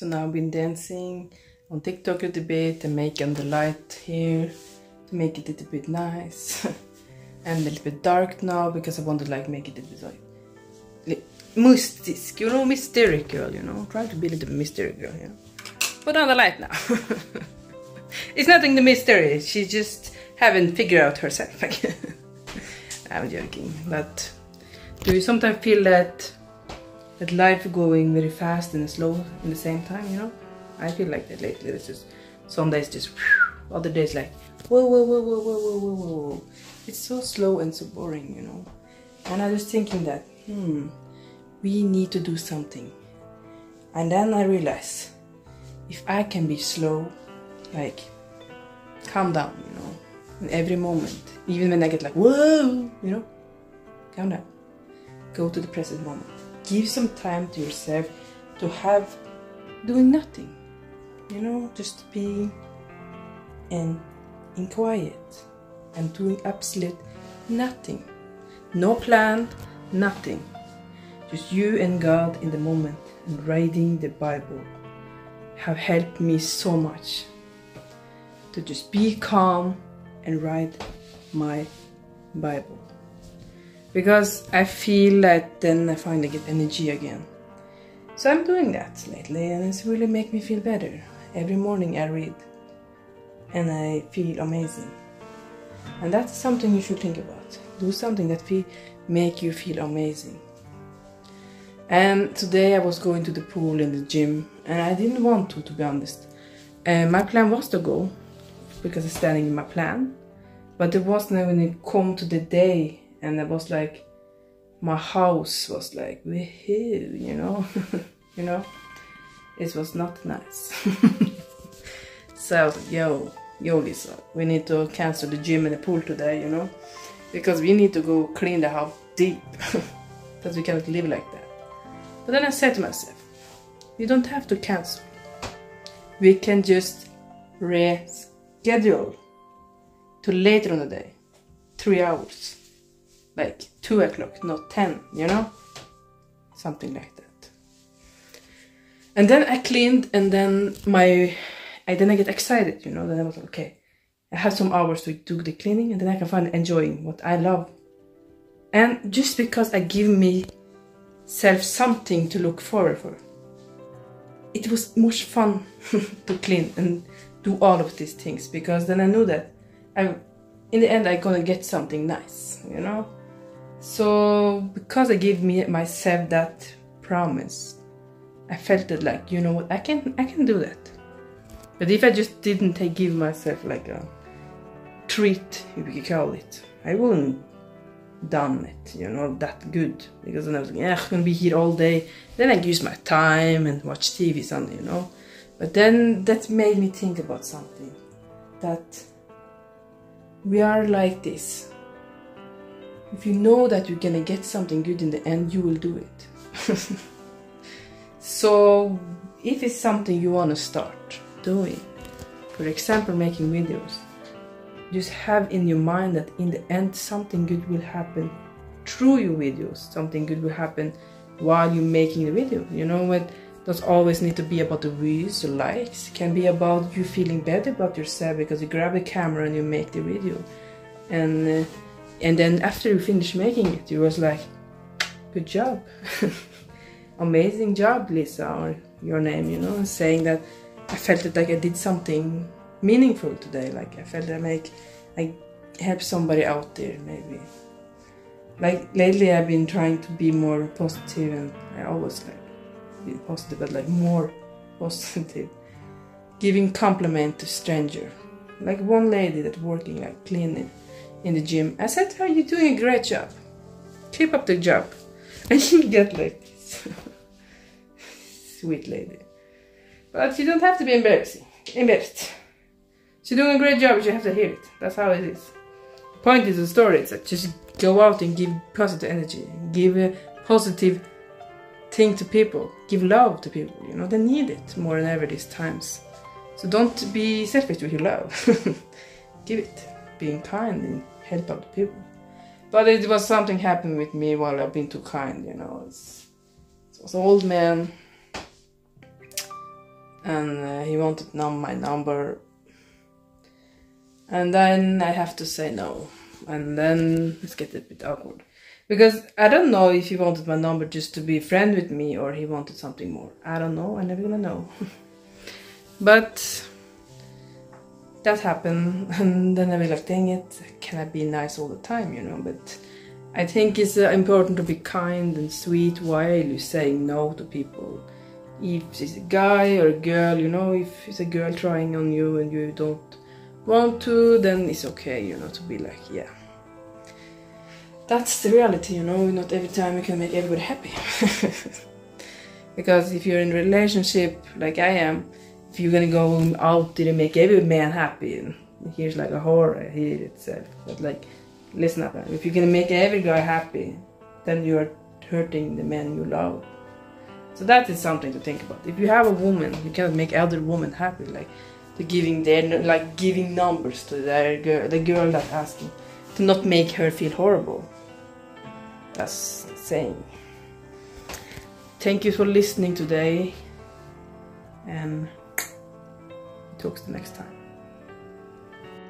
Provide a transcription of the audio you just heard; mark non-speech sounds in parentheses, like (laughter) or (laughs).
So now I've been dancing on TikTok a little bit and making the light here to make it a little bit nice. (laughs) and a little bit dark now because I want to like make it a bit like mystic, you know, mysterious girl, you know, trying to be a little mysterious girl, yeah. Put on the light now. (laughs) it's nothing the mystery, she just haven't figured out herself. (laughs) I'm joking, but do you sometimes feel that that life going very fast and slow in the same time, you know? I feel like that lately. It's just some days just whew, other days like whoa whoa whoa whoa whoa whoa whoa whoa. It's so slow and so boring, you know. And I was thinking that hmm, we need to do something. And then I realized if I can be slow, like calm down, you know, in every moment, even when I get like whoa, you know, calm down. Go to the present moment. Give some time to yourself to have doing nothing you know, just be in, in quiet and doing absolute nothing. No plan, nothing. Just you and God in the moment and reading the Bible have helped me so much to just be calm and write my Bible. Because I feel that then I finally get energy again. So I'm doing that lately and it's really make me feel better. Every morning I read and I feel amazing. And that's something you should think about. Do something that feel, make you feel amazing. And today I was going to the pool in the gym and I didn't want to, to be honest. And my plan was to go because it's standing in my plan. But it was not when it come to the day and it was like, my house was like, woohoo, you know, (laughs) you know it was not nice. (laughs) so, yo, yo Lisa, we need to cancel the gym and the pool today, you know? Because we need to go clean the house deep. (laughs) Because we cannot live like that. But then I said to myself, we don't have to cancel. We can just reschedule to later on the day. Three hours. Like two o'clock, not ten, you know? Something like that and then I cleaned and then my I then I get excited, you know, then I was like, okay, I have some hours to do the cleaning and then I can find enjoying what I love. And just because I give me self something to look forward for, it was much fun (laughs) to clean and do all of these things because then I knew that I in the end I'm gonna get something nice, you know? So because I gave me myself that promise I felt it like, you know what, I can I can do that. But if I just didn't take, give myself like a treat, if you call it, I wouldn't done it, you know, that good. Because then I was like, yeah, I'm gonna be here all day. Then I use my time and watch TV something, you know. But then that made me think about something. That we are like this. If you know that you're gonna get something good in the end, you will do it. (laughs) So if it's something you want to start doing, for example making videos, just have in your mind that in the end something good will happen through your videos, something good will happen while you're making the video. You know what? Does always need to be about the views, the likes. It can be about you feeling better about yourself because you grab the camera and you make the video, and uh, and then after you finish making it, you was like, good job. (laughs) amazing job, Lisa, or your name, you know, saying that I felt it like I did something meaningful today. Like I felt I make, I help somebody out there, maybe. Like lately, I've been trying to be more positive, and I always like be positive, but like more (laughs) positive. Giving compliment to stranger, like one lady that working like cleaning in the gym. I said her, "You're doing a great job. Keep up the job," (laughs) and she get like (laughs) sweet lady. But you don't have to be embarrassing. Embarrassed. She's doing a great job, you have to hear it. That's how it is. Point is the story. It's like just go out and give positive energy. Give a positive thing to people. Give love to people. You know, they need it more than ever these times. So don't be selfish with your love. (laughs) give it. Being kind and help other people. But it was something happened with me while I've been too kind, you know. It's, it was an old man and uh, he wanted num my number. And then I have to say no and then it's get a bit awkward. Because I don't know if he wanted my number just to be friend with me or he wanted something more. I don't know. I never gonna know. (laughs) But that happened (laughs) and then I was like dang it can I be nice all the time you know but I think it's uh, important to be kind and sweet while you're saying no to people if it's a guy or a girl, you know, if it's a girl trying on you and you don't want to, then it's okay, you know, to be like, yeah. That's the reality, you know, not every time you can make everybody happy. (laughs) because if you're in a relationship like I am, if you're gonna go out and make every man happy, here's like a horror here itself, but like, listen up, if you're gonna make every guy happy, then you're hurting the man you love. So that is something to think about. If you have a woman, you cannot make other women happy, like the giving their like giving numbers to their girl, the girl that asking, to not make her feel horrible. That's saying. Thank you for listening today, and talk to the next time.